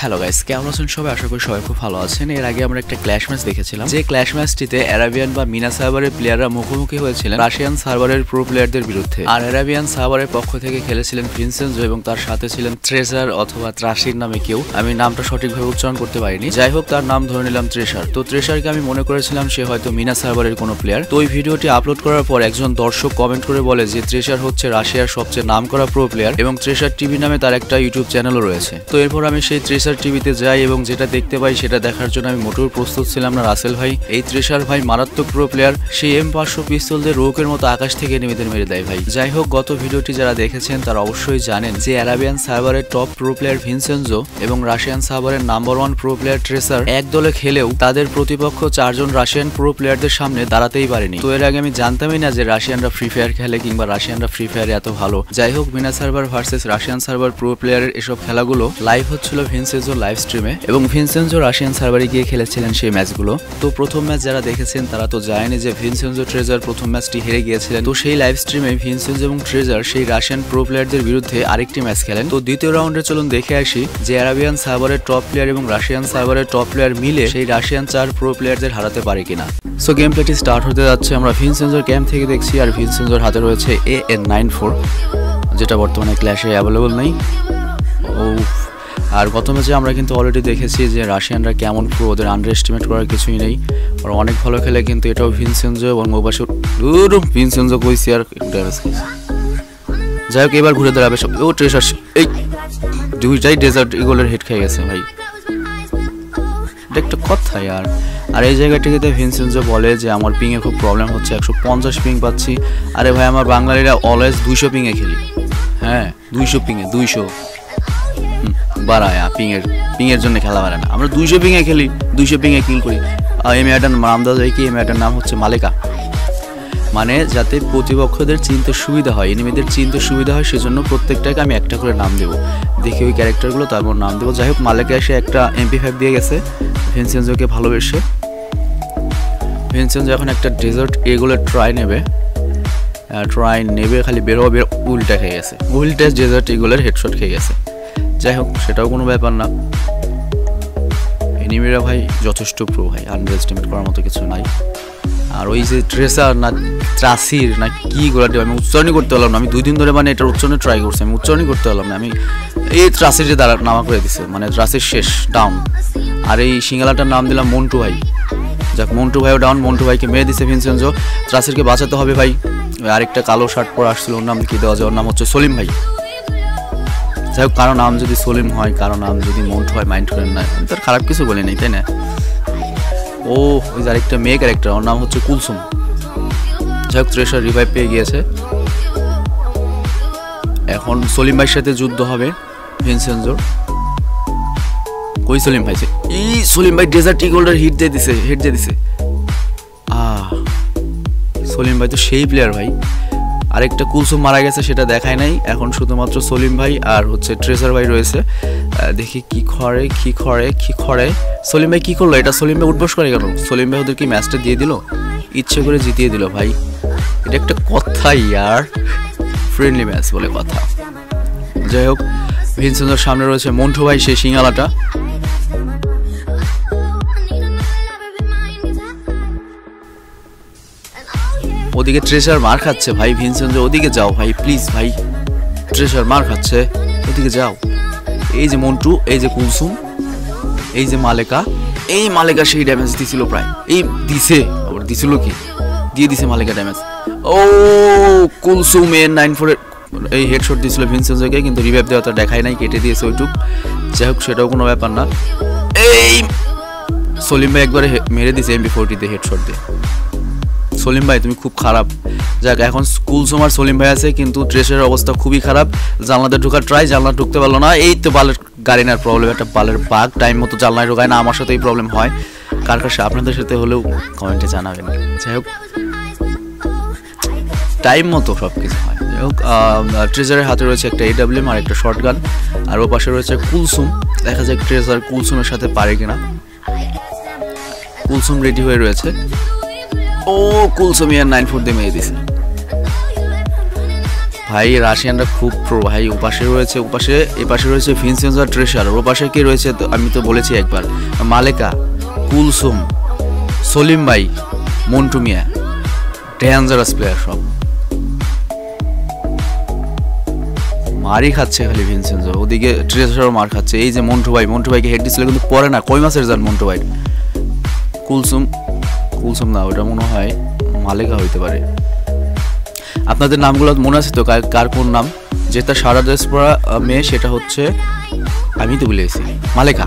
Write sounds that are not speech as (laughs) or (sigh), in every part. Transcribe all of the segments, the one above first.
Hello guys কেমন আছেন সবাই? আশা করি সবাই খুব ভালো আছেন। এর আগে আমরা একটা ক্ল্যাশ ম্যাচ দেখেছিলাম। যে ক্ল্যাশ ম্যাচটিতে অ্যারাবিয়ান বা মিনা সার্ভারের প্লেয়াররা মুখোমুখি হয়েছিলেন রাশিয়ান সার্ভারের প্রো প্লেয়ারদের বিরুদ্ধে। আর অ্যারাবিয়ান সার্ভারের পক্ষ থেকে খেলেছিলেন ভিনসেন্সো এবং তার সাথে ছিলেন ট্রেজার অথবা ত্রাসির নামে কেউ। আমি নামটা সঠিকভাবে উচ্চারণ করতে পারিনি। যাই হোক, তার নাম ধরে নিলাম ট্রেসার তো ট্রেসারকে আমি মনে করেছিলাম সে হয়তো মিনা সার্ভারের কোনো প্লেয়ার তো ওই ভিডিওটি আপলোড করার পর একজন দর্শক কমেন্ট করে বলে যে ট্রেসার হচ্ছে রাশিয়ার সবচেয়ে নাম করা প্রো প্লেয়ার এবং ট্রেসার টিভি নামে তার একটা ইউটিউব চ্যানেলও রয়েছে। তো এরপর আমি সেই ট্রেসার টিভিতে যাই এবং যেটা দেখতে পাই সেটা দেখার জন্য আমি মোটেও প্রস্তুত ছিলাম না রাসেল ভাই। এই ট্রেসার ভাই মারাত্মক প্রো প্লেয়ার সেই এম পাঁচশো পিস্তল দিয়ে রোকের মতো আকাশ থেকে নেমেদের মেরে দেয় ভাই। যাই হোক, গত ভিডিওটি যারা দেখেছেন তারা অবশ্যই জানেন যে অ্যারাবিয়ান সার্ভারের টপ প্রো প্লেয়ার ভিনসেনজো এবং রাশিয়ান সার্ভারের number one pro player Tracer এক দলে খেলেও তাদের প্রতিপক্ষ চারজন রাশিয়ান প্রো প্লেয়ারদের সামনে দাঁড়াতেই পারেনি। তো এর আগে আমি জানতামই না যে রাশিয়ানরা ফ্রি ফায়ার খেলে কিংবা রাশিয়ানরা ফ্রি ফায়ার এত ভালো। যাই হোক বিনা server versus Russian server pro প্লেয়ারের এসব খেলাগুলো লাইভ হচ্ছিল ভিনসেনজো লাইভ স্ট্রিমে এবং ভিনসেনজো রাশিয়ান সার্ভারে গিয়ে খেলেছিলেন সেই ম্যাচগুলো তো প্রথম ম্যাচ যারা দেখেছেন, তারা তো জানেনি যে ভিনসেনজো ট্রেজার প্রথম ম্যাচটি হেরে গিয়েছিলেন। তো সেই লাইভ স্ট্রিমে ভিনসেনজো এবং ট্রেজার সেই রাশিয়ান প্রো প্লেয়ারদের বিরুদ্ধে আরেকটি ম্যাচ খেলেন। তো দ্বিতীয় রাউন্ডে চলুন দেখে আসি যে অ্যারাবিয়ান সার্ভারের টপ প্লেয়ার এবং রাশিয়ান সার্ভারের টপ প্লেয়ার মিলে সেই রাশিয়ান চার প্রো প্লেয়ারদের হারাতে পারে কিনা। সো গেম প্লেটি স্টার্ট হতে যাচ্ছে, আমরা ভিনসেনজোর ক্যাম্প থেকে দেখছি, আর ভিনসেনজোর হাতে রয়েছে এ এন নাইন ফোর যেটা বর্তমানে ক্ল্যাশে অ্যাভেলেবল নেই। আর গত ম্যাচে আমরা কিন্তু অলরেডি দেখেছি যে রাশিয়ানরা কেমন প্রো ওদের আন্ডার এস্টিমেট করার কিছুই নেই। ওরা অনেক ভালো খেলে, কিন্তু এটাও ভিনসেনজো এবং মোবাসুর দূর ভিনসেনজো কইছি আর যাই হোক, এবার ঘুরে দাঁড়াবে সব। ও ট্রেসার এই, দুইটাই ডেজার্ট ইগোলের হেড খেয়ে গেছে ভাই। এটা একটা কথা আর আর এই জায়গাটিতে ভিনসেন্সো বলে যে, আমার পিংয়ে খুব প্রবলেম হচ্ছে, একশো পঞ্চাশ পিং পাচ্ছি। আরে ভাই, আমার বাঙালিরা অলওয়েজ দুইশো পিংয়ে খেলি। হ্যাঁ দুইশো পিংয়ে দুইশো। বাড়ায় পিংয়ের পিংয়ের জন্য খেলা বাড়ে না। আমরা দুইশো পিংয়ে খেলি, দুইশো পিংয়ে কিল করি। এই মেয়েটার নাম কি? এই মেয়েটার নাম হচ্ছে মালেকা। মানে যাতে প্রতিপক্ষদের চিনতে সুবিধা হয়, এনিমিদের চিনতে সুবিধা হয়, সেজন্য প্রত্যেকটাকে আমি একটা করে নাম দেবো। দেখি ওই ক্যারেক্টারগুলো, তারপর নাম দেবো। যাই হোক, মালেকা এসে একটা এমপি ফাইভ দিয়ে গেছে। ভিনসেন্সোকে ভালোবেসে। ভিনসেন্সো এখন একটা ডেজার্ট এগুলো ট্রাই নেবে। ট্রাই নেবে, খালি বেরো বের উল্টা খেয়ে গেছে। উল্টা ডেজার্ট এগুলোর হেডশট খেয়ে গেছে। যাই হোক, সেটাও কোনো ব্যাপার না। এনিমিরা ভাই যথেষ্ট প্রো ভাই আন্ডার করার মতো কিছু নাই। আর ওই যে ট্রেসার না ত্রাসির না কি গোলাটি আমি উচ্চারণই করতে পারলাম না। আমি দুই দিন ধরে মানে এটার উচ্চারণে ট্রাই করছি, আমি উচ্চারণই করতে পারলাম না। আমি এই ত্রাসির যে দাঁড়া, নামা করে দিছে মানে ত্রাসির শেষ ডাউন আর এই সিঙ্গালাটার নাম দিলাম মন্টু ভাই। যাক, মন্টু ভাইও ডাউন মন্টু ভাইকে মেরে দিছে ভিনসেন্সো ত্রাসিরকে বাঁচাতে হবে ভাই। আরেকটা কালো শার্ট পরে আসছিল, ওর নাম কি দেওয়া যায়? ওর নাম হচ্ছে সলিম ভাই। যাই হোক কারও নাম যদি সলিম হয়, কারও নাম যদি মন্টু হয় মাইন্ড করেন না তার খারাপ কিছু বলে নেই, তাই না? ও, ওই যে আরেকটা মেয়ে ক্যারেক্টার ওর নাম হচ্ছে কুলসুম। যাই হোক ত্রেসার রিভাইভ পেয়ে গিয়েছে। এখন সলিম ভাইয়ের সাথে যুদ্ধ হবে ভিনসেন্সোর কই সলিম ভাই ই সলিম ভাই ডেজার্ট ইগোল্ডার হিট দিয়ে দিছে হিট দিয়ে দিছে। আহ, সলিম ভাই তো সেই প্লেয়ার ভাই। আরেকটা কুলসুম মারা গেছে, সেটা দেখায় নাই। এখন শুধুমাত্র সলিম ভাই আর হচ্ছে ট্রেসার ভাই রয়েছে। দেখি কি খরে কি খরে কি খরে। সলিম ভাই কি করল? এটা সলিম ভাই উঠবস করে কেন? সলিম ভাই ওদের কি ম্যাচটা দিয়ে দিল? ইচ্ছে করে জিতিয়ে দিল ভাই। এটা একটা কথা ইয়ার। ফ্রেন্ডলি ম্যাচ বলে কথা। যাই হোক ভিনসেন্সোর সামনে রয়েছে মন্টু ভাই, সেই সিঙ্গালাটা। ওদিকে ট্রেসার মার খাচ্ছে ভাই ভিনসেন্সো ওদিকে যাও ভাই প্লিজ ভাই। ট্রেসার মার খাচ্ছে, ওদিকে যাও। এই যে মন্টু, এই যে কুলসুম, এই যে মালেকা, এই মালেকা সেই ড্যামেজ দিছিল প্রায়। এই দিছে, আবার দিছিল কি? দিয়ে দিছে মালেকা ড্যামেজ ও, কুলসুম এ নাইন ফোরের এই হেডশট দিয়েছিল ভিনসেন্সোকে কিন্তু রিভাইভ দেওয়া তো দেখায় নাই, কেটে দিয়েছে ওইটুক। যাই হোক, সেটাও কোনো ব্যাপার না। এই, সলিম ভাই একবারে মেরে দিয়েছে এমবি ফোরটিতে হেডশট দিয়ে। সলিম ভাই, তুমি খুব খারাপ। যাক, এখন স্কুল সময় সলিম ভাই আছে, কিন্তু ড্রেসের অবস্থা খুবই খারাপ। জানলাতে ঢোকার ট্রাই জানলা ঢুকতে পারল না। এই তো বালের গাড়িনার প্রবলেম একটা বালের বাঘ টাইম মতো জানলায় ঢোকায় না, আমার সাথে এই প্রবলেম হয়। কার কাছে আপনাদের সাথে হলেও কমেন্টে জানাবেন। যাই হোক টাইম মতো সব কিছু হয়। যাই হোক ট্রেজারের হাতে রয়েছে একটা এডাব্লিউএম আর একটা শর্ট গান আর ও পাশে রয়েছে কুলসুম। দেখা যায় ট্রেজার কুলসুমের সাথে পারে কিনা। কুলসুম রেডি হয়ে রয়েছে। ও কুলসুমিয়ার নাইন ফোর দিয়ে মেরে দিছে ভাই, রাশিয়ানরা খুব প্রো ভাই ওপাশে রয়েছে ওপাশে এপাশে রয়েছে ভিনসেন্স আর ট্রেসার ওর পাশে কে রয়েছে? আমি তো বলেছি একবার। মালেকা, কুলসুম, সলিম ভাই, মন্টু মিয়া ডেঞ্জারাস প্লেয়ার সব। মারই খাচ্ছে খালি ভিনসেন্স। ওদিকে ট্রেসারও মার খাচ্ছে। এই যে মন্টু ভাই, মন্টু ভাইকে হেড দিছিল কিন্তু পরে না কই মাসের যান মন্টু ভাই? কুলসুম কুলসুম না, ওটা মনে হয় মালেকা হইতে পারে। আপনাদের নামগুলো মনে আছে তো? কার কোন নাম? যেটা সারা ড্রেস পরা মেয়ে, সেটা হচ্ছে আমি তো ভুলে গেছি। মালেকা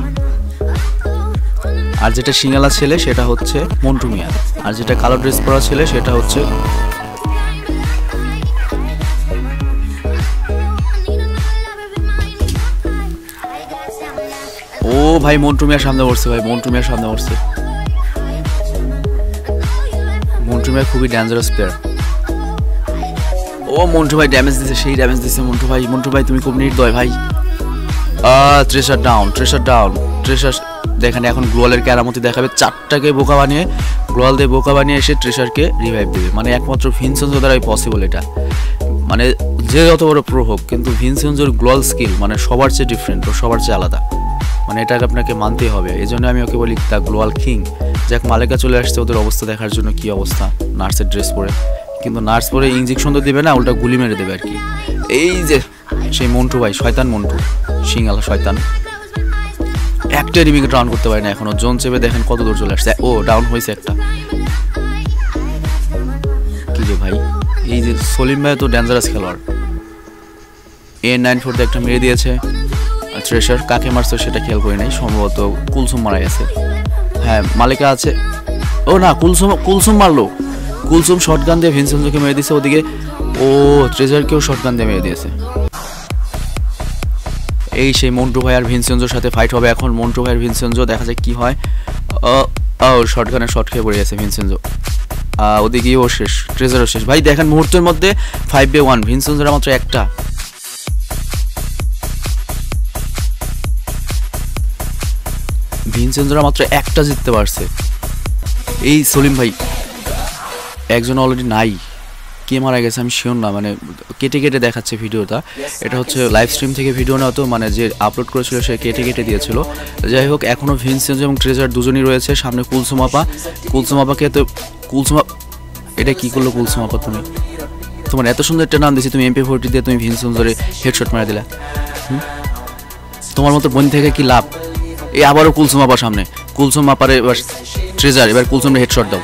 আর যেটা সিঙ্গালা ছেলে, সেটা হচ্ছে মন্টু মিয়া। আর যেটা কালো ড্রেস পরা ছেলে, সেটা হচ্ছে ও ভাই, মন্টু মিয়ার সামনে পড়ছে ভাই, মন্টু মিয়ার সামনে পড়ছে মন্টু খুবই ডেঞ্জারাস প্লেয়ার ও মন্টু ভাই ড্যামেজ দিছে, সেই ড্যামেজ দিছে। মন্টু ভাই মন্টু ভাই, তুমি খুব নির্দয় ভাই। Tracer down Tracer down Tracer দেখেন এখন গ্লোয়ালের কেরামতি দেখাবে। চারটাকে বোকা বানিয়ে গ্লোয়াল দিয়ে বোকা বানিয়ে এসে ট্রেসারকে রিভাইভ দেবে। মানে একমাত্র ভিনসেন্সো দ্বারাই পসিবল এটা। মানে যে যত বড় প্রো হোক, কিন্তু ভিনসেন্সোর গ্লোয়াল স্কিল মানে সবার চেয়ে ডিফারেন্ট ও সবার চেয়ে আলাদা। মানে এটাকে আপনাকে মানতেই হবে। এই জন্য আমি ওকে বলি, দ্য গ্লোয়াল কিং। যাক, মালেকা চলে আসছে ওদের অবস্থা দেখার জন্য, কি অবস্থা? নার্সের ড্রেস পরে। কিন্তু নার্স পরে ইঞ্জেকশন তো দেবে না, উল্টা গুলি মেরে দেবে আর কি। এই যে, সেই মন্টু ভাই, শয়তান মন্টু সিঙ্গালা শয়তান। একটা রিমিকে ডাউন করতে পারে না এখনও। জোন চেপে দেখেন কত দূর চলে আসছে। ও ডাউন হয়েছে একটা। কি রে ভাই, এই যে সলিম ভাই তো ডেঞ্জারাস খেলোয়াড়। এ নাইন ফোরতে একটা মেরে দিয়েছে। ট্রেসার কাকে মারছে সেটা খেয়াল করি নাই সম্ভবত কুলসুম মারা গেছে হ্যাঁ মালিকা আছে। ও না কুলসুম কুলসুম মারলো। কুলসুম শটগান দিয়ে ভিনসেন্সোকে মেরে দিয়েছে ওদিকে ও ট্রেজারকেও শটগান দিয়ে মেরে দিয়েছে। এই সেই মন্টু ভাই আর ভিনসেন্সোর সাথে ফাইট হবে এখন। মন্টু ভাই আর ভিনসেন্সো দেখা যায় কি হয়। ও শটগানের শট খেয়ে পড়ে গেছে ভিনসেন্সো আহ, ওদিকেই ও শেষ ট্রেজারও শেষ। ভাই দেখেন মুহূর্তের মধ্যে ফাইভ বে ওয়ান ভিনসেন্সোর মাত্র একটা। ভিনসেন্সোরা মাত্র একটা জিততে পারছে। এই সলিম ভাই, একজন অলরেডি নাই। কে মারা গেছে আমি শিওর না মানে কেটে কেটে দেখাচ্ছে ভিডিওটা। এটা হচ্ছে লাইভ স্ট্রিম থেকে ভিডিও না তো মানে যে আপলোড করেছিল সে কেটে কেটে দিয়েছিল। যাই হোক এখনও ভিনসেন্স এবং ট্রেজার দুজনই রয়েছে। সামনে কুলসুমাপা। কুলসুমাপাকে তো কুলসুমা এটা কী করল কুলসুমাপা তুমি? তোমার এত সুন্দর একটা নাম দিয়েছি, তুমি এমপি ফোরটি দিয়ে তুমি ভিনসেন্সরে হেডশট মারা দিলা। তোমার মতো বোন থেকে কি লাভ? এই আবারও কুলসুম আপার সামনে। কুলসুম আপার এবার ট্রেজার এবার কুলসুমরে হেডশট দাও।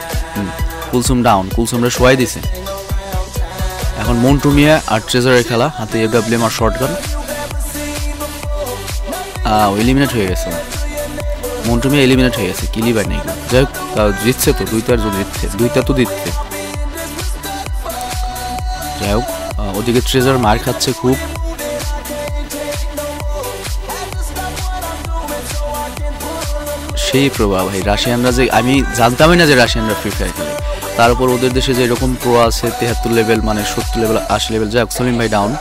কুলসুম ডাউন কুলসুমরে শোয়াই দিছে। এখন মন্টু মিয়া আর ট্রেজারের খেলা, হাতে এডাব্লিউএম আর শর্ট গান এলিমিনেট হয়ে গেছে। মন্টু মিয়া এলিমিনেট হয়ে গেছে, কিলি বাই নাকি। যাই হোক জিতছে তো দুইটার জন্য জিতছে, দুইটা তো দিচ্ছে যাই হোক ওদিকে ট্রেজার মার খাচ্ছে খুব। সেই প্রভাব ভাই রাশিয়ানরা যে আমি জানতামই না যে রাশিয়ানরা ফ্রি ফায়ার খেলে তারপর ওদের দেশে যে এরকম প্রো আছে, তেহাত্তর লেভেল মানে সত্তর লেভেল আশি লেভেল যাক সলিম ভাই ডাউন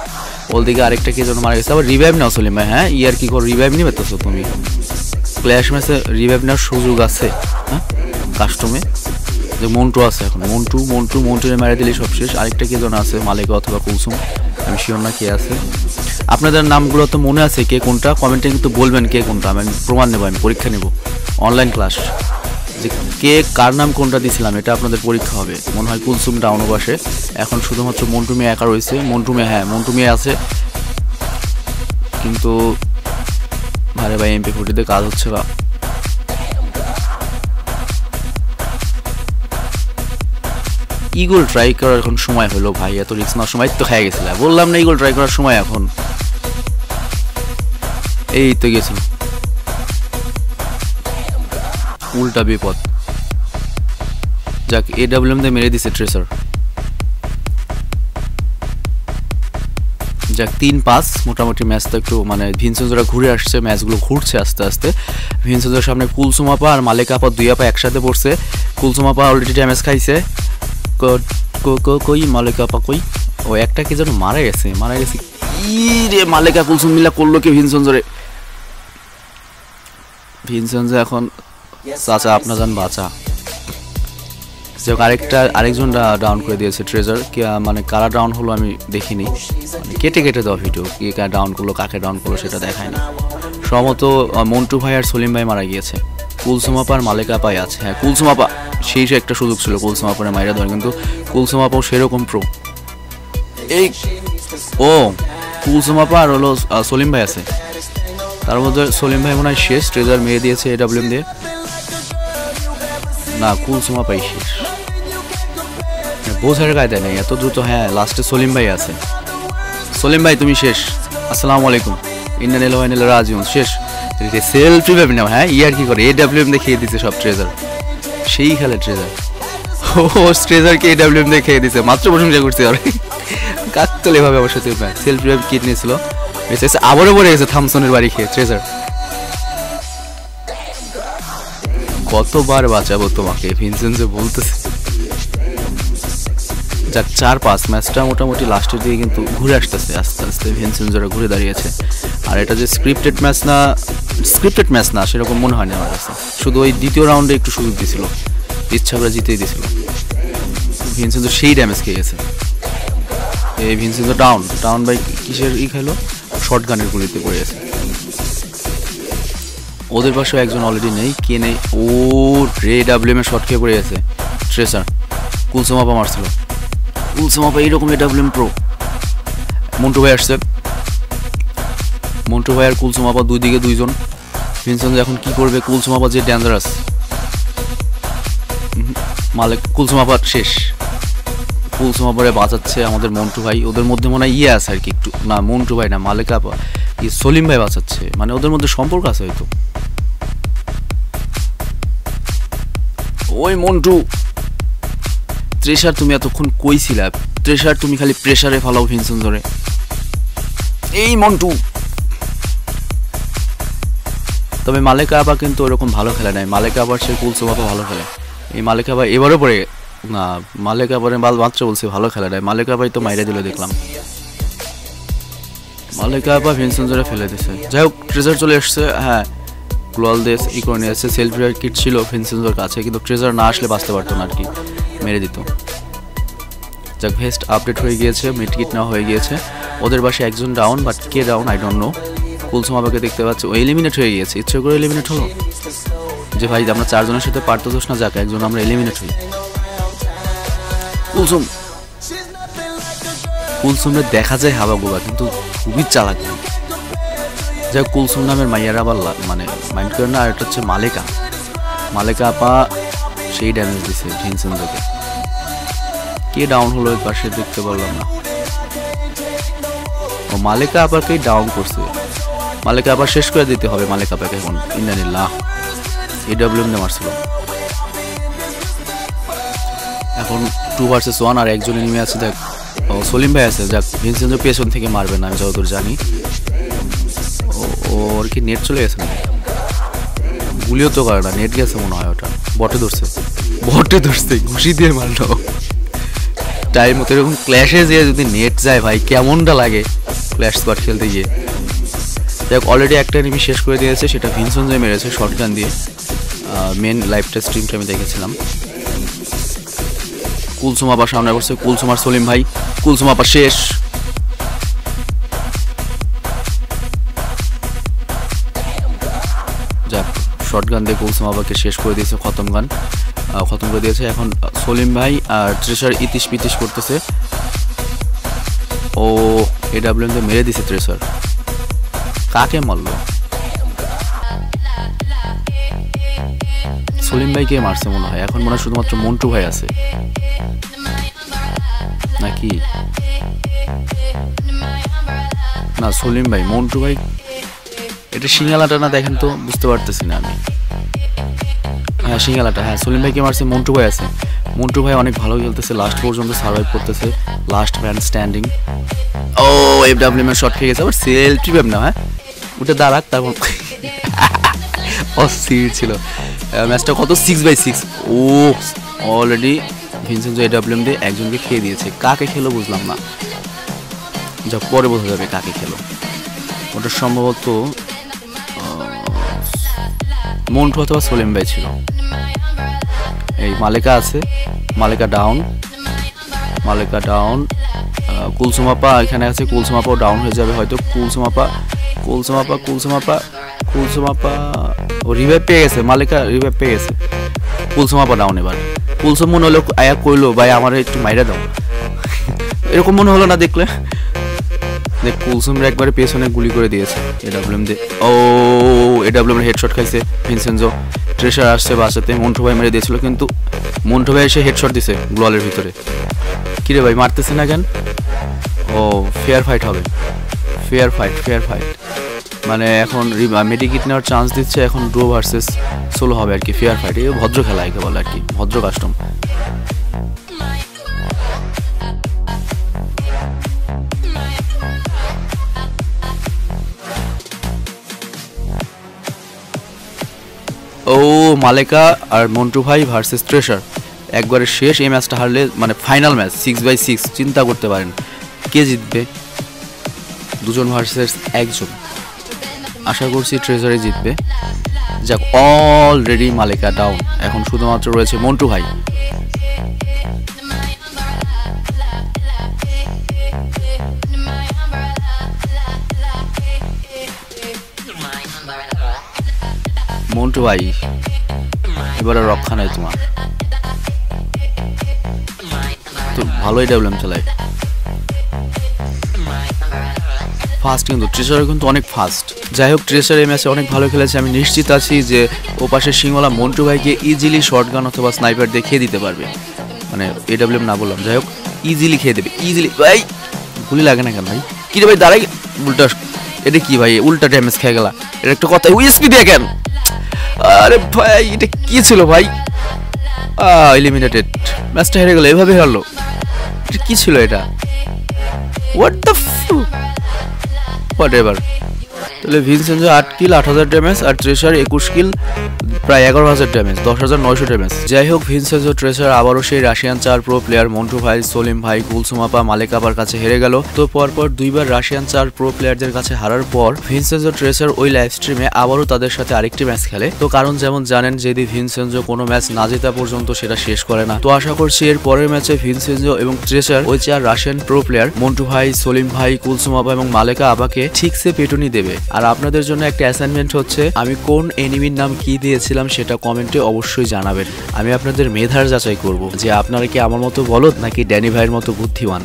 ওর দিকে আরেকটা কে যেন মারা গেছে, আবার রিভাইভ নাও সলিম ভাই হ্যাঁ? ইয়ার কি করো রিভাইভ নিবে তো তুমি? ক্ল্যাশ ম্যাচে রিভাইভ নেওয়ার সুযোগ আছে হ্যাঁ? কাস্টমে যে মন্টু আছে এখন। মন্টু মন্টু, মন্টুরে মেরে দিলে সব শেষ। আরেকটা কে যেন আছে, মালিকা অথবা কুলসুম, আমি শিওর না কে আছে। আপনাদের নামগুলো তো মনে আছে কে কোনটা? কমেন্টে কিন্তু বলবেন কে কোনটা। আমি প্রমাণ নেব, আমি পরীক্ষা নেব। অনলাইন ক্লাস যে কে কার নাম কোনটা দিয়েছিলাম এটা আপনাদের পরীক্ষা হবে। মনে হয় কুলসুম ডাউন বসে। এখন শুধুমাত্র মন্টু মিয়া একা রয়েছে। মন্টু মিয়া হ্যাঁ মন্টু মিয়া আছে। কিন্তু আরে ভাই এমপি ফোর্টিতে কাজ হচ্ছে বা। ইগল ট্রাই করার এখন সময় হলো ভাই, এত রিক্স নেওয়ার সময় তো খেয়ে গেছিল। বললাম না ইগল ট্রাই করার সময় এখন। এই তো গেছে উল্টা বিপদ। যাক এ দিয়ে মেরে দিছে ট্রেসার যাক, তিন পাস মোটামুটি ম্যাচটা একটু মানে ভিনসেন্সরা ঘুরে আসছে, ম্যাচগুলো ঘুরছে আস্তে আস্তে। ভিনসেন্সের সামনে কুলসুমাপা আর মালিক আপা দুই আপা একসাথে পড়ছে। কুলসুমাপা অলরেডি ড্যামেজ খাইছে। কই? মালিক আপা কই? ও, একটা কি যেন মারা গেছে মারা গেছে। কি রে মালিকা কুলসুম মিলা করল কি ভিনসেন্সরে ভিনসেন্স এখন চাচা আপনা যান বাঁচা যাই আরেকটা আরেকজন ডাউন করে দিয়েছে ট্রেজার মানে কারা ডাউন হলো আমি দেখিনি মানে কেটে কেটে দেওয়া ভিডিও কে কে ডাউন করল কাকে ডাউন করল সেটা দেখায়নি আহ, মন্টু ভাই আর সলিম ভাই মারা গিয়েছে। কুলসুমাপা আর মালেকা পাই আছে। হ্যাঁ কুলসুমাপা সেই একটা সুযোগ ছিল কুলসুমাপার মাইরা ধরে কিন্তু কুলসুমাপাও সেরকম প্রো এই ও কুলসুমাপা আর হলো সলিম ভাই আছে। তার মধ্যে সলিম ভাই মনে হয় শেষ ট্রেজার মেরে দিয়েছে এডাব্লিউএম দিয়ে। না কুলসুমা পাই শেষ? বোঝার কায়দা নেই, এত দ্রুত হ্যাঁ লাস্টে সলিম ভাই আছে। সলিম ভাই, তুমি শেষ। আসসালামু আলাইকুম। ইন্ডিয়ান এলোহাইন রাজিউন। শেষ। সেলফি ভাবি নাও হ্যাঁ ইয়ার কি করে এডাব্লিউএম দেখিয়ে দিছে সব ট্রেজার সেই খেলে ট্রেজার ও ট্রেজারকে এডাব্লিউএম দেখিয়ে দিছে, মাত্র প্রশংসা করছি আর কাকতলে ভাবে আমার সাথে সেলফি ভাবে কিট নিয়েছিল আবারও পড়ে গেছে থামসনের বাড়ি খেয়ে ট্রেজার কতবার বাঁচাবো তোমাকে ভিনসেন্সে বলতেছে। যাক চার পাঁচ ম্যাচটা মোটামুটি লাস্টের দিকে কিন্তু ঘুরে আসতেছে, আস্তে আস্তে ভিনসেন্সরা ঘুরে দাঁড়িয়েছে। আর এটা যে স্ক্রিপ্টেড ম্যাচ না স্ক্রিপ্টেড ম্যাচ না, সেরকম মনে হয়নি আমার কাছে। শুধু ওই দ্বিতীয় রাউন্ডে একটু সুযোগ দিছিল ইচ্ছা করে জিতেই দিছিল। ভিনসেন্সো সেই ড্যামেজ খেয়ে গেছে। এই ভিনসেন্সো ডাউন ডাউন বাই কিসের ই খেলো? শর্ট গানের গুলিতে পড়ে গেছে। ওদের পাশেও একজন অলরেডি নেই, কে নেই? ও রে ডাব্লিউএম শর্ট খেয়ে পড়ে গেছে। ট্রেসার কুলসমাপা মারছিল। কুলসমাপা এইরকম এ ডাব্লিউএম প্রো মন্টু ভাই আসছে। মন্টু ভাই আর কুলসমাপা দুই দিকে দুইজন ভিনসেন্ট এখন কি করবে? কুলসমাপা যে ডেঞ্জারাস মালিক, কুলসমাপা শেষ। কুলসমাপারে বাঁচাচ্ছে আমাদের মন্টু ভাই। ওদের মধ্যে মনে হয় ইয়ে আছে আর কি একটু। না, মন্টু ভাই না, মালিক সলিম ভাই বাঁচাচ্ছে। মানে ওদের মধ্যে সম্পর্ক আছে হয়তো। ওই মন্টু। ট্রেসার তুমি এতক্ষণ কইছিলা ট্রেসার তুমি খালি প্রেসারে ফালাও ভিনসন ধরে এই মন্টু। তবে মালেকা আবা কিন্তু ওরকম ভালো খেলে নাই। মালেকা আবার সে কুলসোমাপা ভালো খেলে। এই মালেকা আবার এবারও পরে, না, মালেকা আবারে বাল মাত্র বলছে ভালো খেলে নাই। মালেকা আবাই তো মাইরে দিল দেখলাম। মালেকা আবা ভিনসেন্সরে ফেলে দিছে। যাই হোক ট্রেজার চলে এসছে। হ্যাঁ গ্লোয়াল দেশ ই করে নিয়ে এসছে সেলফি কিট ছিল ভিনসেন্সর কাছে, কিন্তু ট্রেজার না আসলে বাঁচতে পারতো না আর কি, মেরে দিত। যাক ভেস্ট আপডেট হয়ে গিয়েছে মিটকিট নেওয়া হয়ে গিয়েছে। ওদের পাশে একজন down but K down I don't know Kulsum আবাকে দেখতে পাচ্ছি। ও এলিমিনেট হয়ে গিয়েছে। ইচ্ছে করে এলিমিনেট হলো। যে ভাই, আমরা চারজনের সাথে পারতেছোস না, যাক, একজন আমরা এলিমিনেট হই। কুলসুম। কুলসুমের দেখা যায় হাবা গোবা কিন্তু খুবই চালাক। যাই কুলসুম নামের মাইয়ারা আবার মানে মাইন্ড করে না, আর এটা হচ্ছে মালেকা। মালেকা আপা সেই ড্যামেজ দিছে ভিনসেন্সোকে কে ডাউন হলো ওই পাশে দেখতে পারলাম না। ও মালেকা আপাকেই ডাউন করছে। মালেকা আবার শেষ করে দিতে হবে মালেকা আপাকে এখন। ইন্দানিল্লাহ এডাব্লিউএম নে মারছিল। এখন টু ভার্সেস ওয়ান আর একজন এনিমি আছে, দেখ। সলিম ভাই আছে, যাক ভিনসেন্সো পেছন থেকে মারবে না, আমি যতদূর জানি। ওর কি নেট চলে গেছে নাকি? গুলিও তো করে না নেট গেছে মনে হয় ওটা। বটে ধরছে। বটে ধরছে, ঘুষি দিয়ে মারলো। টাইম মতো এরকম ক্ল্যাশে যেয়ে যদি নেট যায় ভাই, কেমনটা লাগে ক্ল্যাশ স্কোয়াড খেলতে গিয়ে? দেখ অলরেডি একটা এনিমি শেষ করে দিয়েছে, সেটা ভিনসন যে মেরেছে শর্ট গান দিয়ে মেন লাইভটা স্ট্রিমটা আমি দেখেছিলাম। কুলসুম আবার সামনে করছে, কুলসুম আর সলিম ভাই। কুলসুম আবার শেষ। শর্ট গান দিয়ে কুলসুম আবাকে শেষ করে দিয়েছে খতম গান। খতম করে দিয়েছে। এখন সলিম ভাই আর ট্রেসার ইতিশ পিতিশ করতেছে। ও এডাব্লিউএম দিয়ে মেরে দিছে ট্রেসার কাকে মারলো? সলিম ভাইকে মারছে মনে হয়? এখন মনে হয় শুধুমাত্র মন্টু ভাই আছে। নাকি? না, সলিম ভাই, মন্টু ভাই এটা সিঙ্গালাটা না দেখেন তো, বুঝতে পারতেছি না আমি। হ্যাঁ সিঙ্গালাটা হ্যাঁ সলিম ভাইকে মারছে, মন্টু ভাই আছে। মন্টু ভাই অনেক ভালো খেলতেছে লাস্ট পর্যন্ত সার্ভাইভ করতেছে লাস্ট ম্যান স্ট্যান্ডিং ও এফ ডাব্লিউ এর শট খেয়ে গেছে, আবার সেলফি ব্যাপ না হ্যাঁ? ওটা দাঁড়াক, তারপর (laughs) অস্থির ছিল। ম্যাচটা কত? সিক্স বাই সিক্স ও অলরেডি ভিনসেন্সো এ ডাব্লিউ দিয়ে একজনকে খেয়ে দিয়েছে। কাকে খেলো বুঝলাম না। যা পরে বোঝা যাবে কাকে খেলো। ওটা সম্ভবত মন্টু অথবা সলিম ভাই ছিল। এই মালেকা আছে, মালিকা ডাউন মালিকা ডাউন কুলসুমাপা এখানে আছে, কুলসুমাপাও ডাউন হয়ে যাবে হয়তো। কুলসুমাপা কুলসুমাপা কুলসুমাপা কুলসুমাপা, ও রিভাইভ পেয়ে গেছে, মালিকা রিভাইভ পেয়ে গেছে। কুলসুমাপা ডাউন এবার। কুলসুম মনে হলো আয়া কইলো, ভাই, আমার একটু মাইরা দাও। এরকম মনে হলো না দেখলে? দেখ কুলসুমরা একবারে পেছনে গুলি করে দিয়েছে। এডাব্লিউএম দিয়ে ও এডাব্লিউএম হেডশট খাইছে ভিনসেনজো। ট্রেসার আসছে বাসাতে, মন্টু ভাই মেরে দিয়েছিল, কিন্তু মন্টু ভাই এসে হেডশট দিছে গ্লোয়ালের ভিতরে। কিরে ভাই, মারতেছে না কেন? ও ফেয়ার ফাইট হবে। ফেয়ার ফাইট ফেয়ার ফাইট মানে এখন মেডিকিট নেওয়ার চান্স দিচ্ছে, এখন ড্রো ভার্সেস সোলো হবে আর কি ফেয়ার ফাইট এই ভদ্র খেলা একে বলে আর কি, ভদ্র কাস্টম মালেকা আর মন্টু ভাই ভার্সেস ট্রেসার একবারে শেষ এই ম্যাচটা হারলে মানে final match six by six চিন্তা করতে পারেন। কে জিতবে? দুজন ভার্সেস একজন। আশা করছি ট্রেজারে জিতবে। যাক অলরেডি মালিকা ডাউন এখন শুধুমাত্র রয়েছে মন্টু ভাই। মন্টু ভাই এবারে রক্ষা নেই তোমার। তো ভালোই ডেভেলপ চালায় ফাস্ট কিন্তু ট্রেসার কিন্তু অনেক ফাস্ট যাই হোক ট্রেসার এই ম্যাচে অনেক ভালো খেলেছে। আমি নিশ্চিত আছি যে ও পাশে সিংওয়ালা মন্টু ভাইকে ইজিলি শর্ট গান অথবা স্নাইপার দিয়ে খেয়ে দিতে পারবে। মানে এডাব্লিউএম না বললাম, যাই হোক ইজিলি খেয়ে দেবে ইজিলি ভাই, গুলি লাগে না কেন ভাই? কি রে ভাই, দাঁড়াই, উল্টা এটা কি ভাই, উল্টা ড্যামেজ খেয়ে গেলা। এটা একটা কথা উইস্পি দিয়ে কেন? আরে ভাই, এটা কি ছিল ভাই? এলিমিনেটেড ম্যাচটা হেরে গেল, এভাবে হারলো। কি ছিল এটা? হোয়াট দ্য হোয়াট এভার তাহলে ভিনসেন্সো আট কিল, আট হাজার ড্যামেজ, আর ট্রেসার একুশ কিল, প্রায় এগারো হাজার ড্যামেজ, দশ হাজার নয়শো ড্যামেজ। যাই হোক ভিনসেন্সো ট্রেসার আবারও সেই রাশিয়ান চার প্রো প্লেয়ার মন্টু ভাই, সলিম ভাই, কুলসুমাপা, মালিক আবার কাছে হেরে গেল। তো পরপর দুইবার রাশিয়ান চার প্রো প্লেয়ারদের কাছে হারার পর ভিনসেন্সো ট্রেসার ওই লাইভ স্ট্রিমে আবারও তাদের সাথে আরেকটি ম্যাচ খেলে। তো কারণ যেমন জানেন, যদি ভিনসেন্সো কোনো ম্যাচ না জেতা পর্যন্ত সেটা শেষ করে না। তো আশা করছি এর পরের ম্যাচে ভিনসেন্সো এবং ট্রেসার ওই চার রাশিয়ান প্রো প্লেয়ার মন্টু ভাই, সলিম ভাই, কুলসুমাপা এবং মালেকা আবাকে ঠিকসে পেটুনি দেবে। আর আপনাদের জন্য একটা অ্যাসাইনমেন্ট হচ্ছে, আমি কোন এনিমির নাম কি দিয়েছিলাম সেটা কমেন্টে অবশ্যই জানাবেন। আমি আপনাদের মেধার যাচাই করব, যে আপনারা কি আমার মতো বলত নাকি ড্যানি ভাইয়ের মতো বুদ্ধিমান?